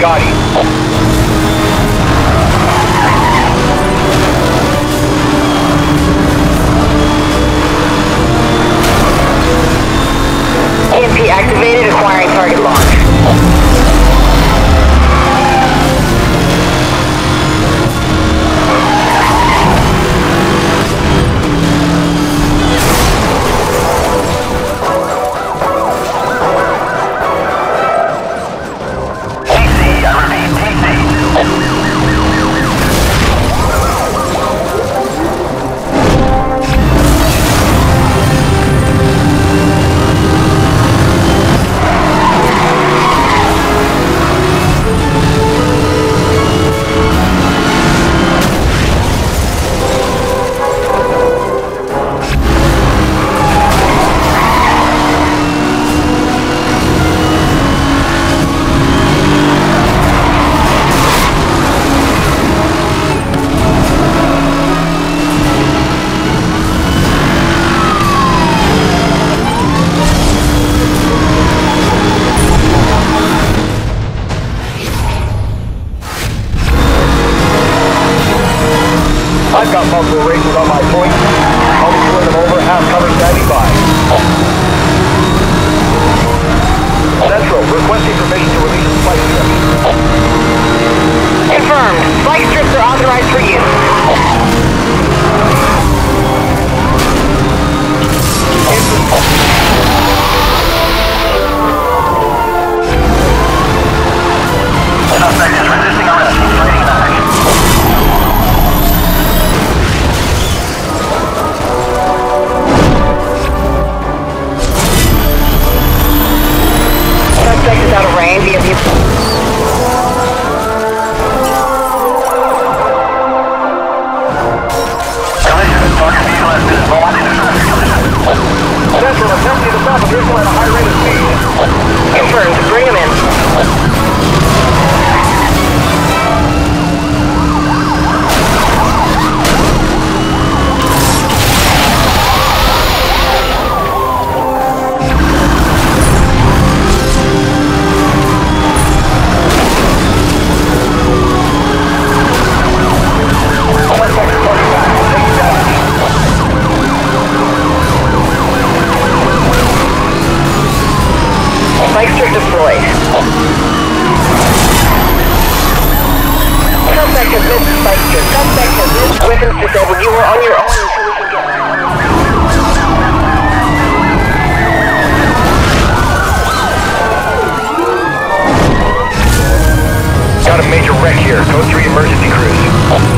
Gotti. I've got multiple races on my point. I'll be pulling them over, half cover, standing by. Central, requesting permission You are on your own until we can get Got a major wreck here. Go through emergency crews.